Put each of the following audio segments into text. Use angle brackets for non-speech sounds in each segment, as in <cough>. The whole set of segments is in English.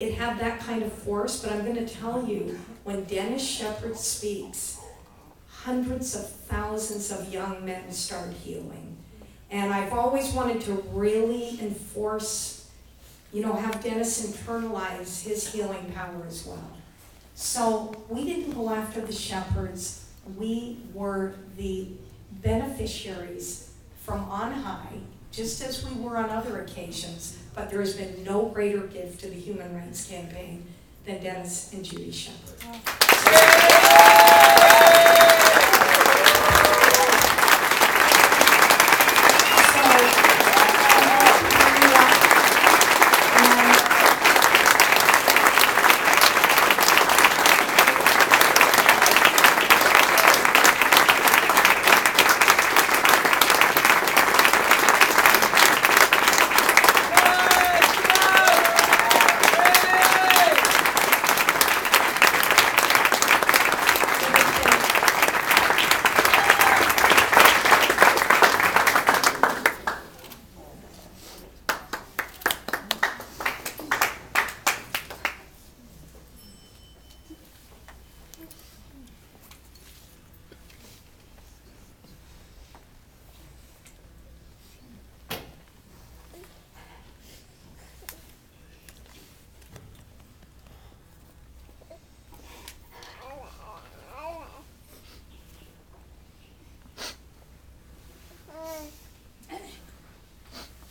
it had that kind of force, but I'm gonna tell you, when Dennis Shepard speaks, hundreds of thousands of young men start healing. And I've always wanted to really enforce, you know, have Dennis internalize his healing power as well. So we didn't go after the Shepards, we were the beneficiaries from on high, just as we were on other occasions, but there has been no greater gift to the Human Rights Campaign than Dennis and Judy Shepard. So, um,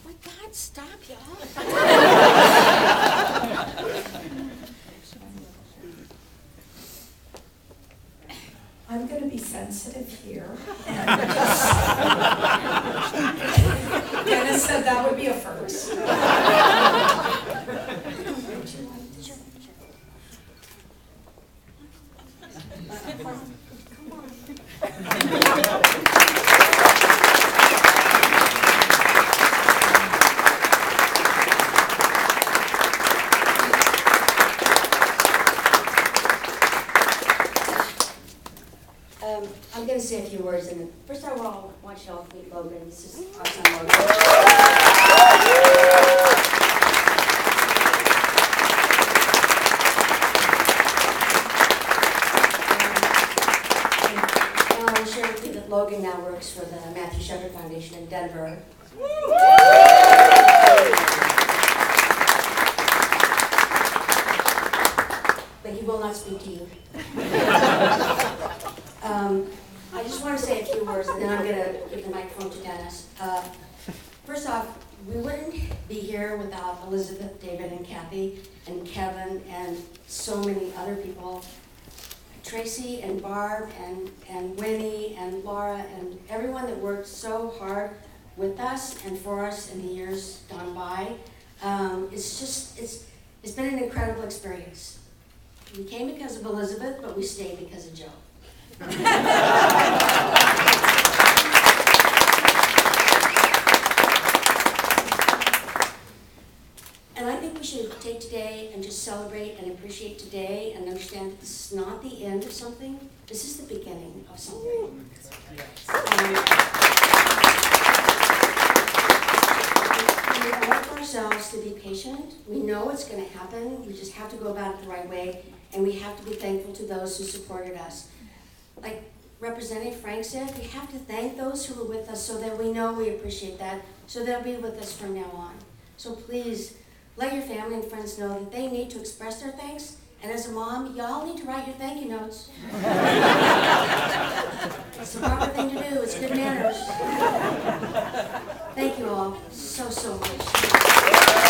My God, stop, y'all. I'm gonna be sensitive here and <laughs> just. Dennis said that would be a first. Um, I'm gonna say a few words, and first I want want you all to meet Logan. This is our son Logan. And I want to share with you that Logan now works for the Matthew Shepard Foundation in Denver. But he will not speak to you. <laughs> Um, I just want to say a few words, and then I'm to give the microphone to Dennis. Uh, First off, we wouldn't be here without Elizabeth, David, and Kathy, and Kevin, and so many other people. Tracy and Barb and, and Winnie and Laura and everyone that worked so hard with us and for us in the years gone by. Um, it's just, it's, it's been an incredible experience. We came because of Elizabeth, but we stayed because of Joe. <laughs> And I think we should take today and just celebrate and appreciate today and understand that this is not the end of something, this is the beginning of something. Um, We owe ourselves to be patient. We know it's gonna happen. We just have to go about it the right way, and we have to be thankful to those who supported us. Like Representative Frank said, we have to thank those who were with us so that we know we appreciate that, so they'll be with us from now on. So please, let your family and friends know that they need to express their thanks, and as a mom, y'all need to write your thank you notes. <laughs> It's the proper thing to do, it's good manners. Thank you all so, so much.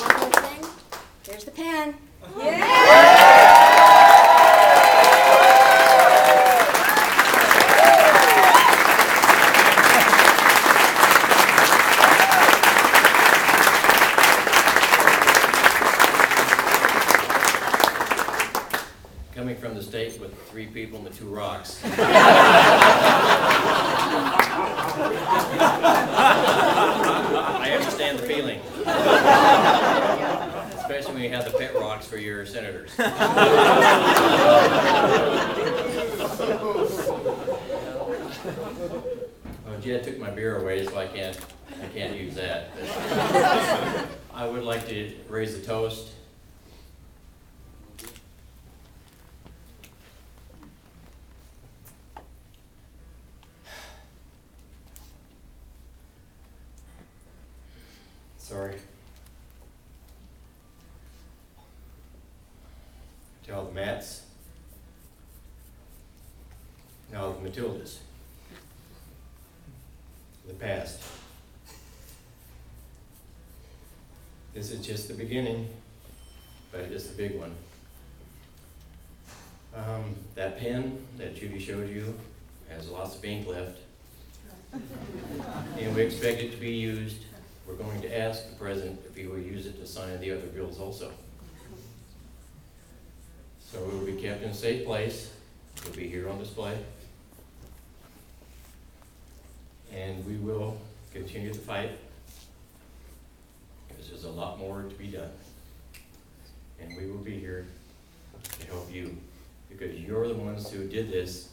One more thing, here's the pen. Coming from the state with three people and the two rocks. <laughs> I understand the feeling. Especially when you have the pet rocks for your senators. Well, Jed took my beer away, so I can't, I can't use that. <laughs> I would like to raise a toast. Sorry. To all the Matts. Now the Matildas. The past. This is just the beginning, but it is the big one. Um, that pen that Judy showed you has lots of ink left. <laughs> And we expect it to be used. We're going to ask the president if he will use it to sign the other bills also. So it will be kept in a safe place. It'll be here on display. And we will continue the fight. Because there's a lot more to be done. And we will be here to help you, because you're the ones who did this.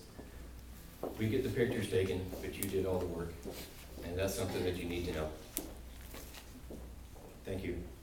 We get the pictures taken, but you did all the work. And that's something that you need to know. Thank you.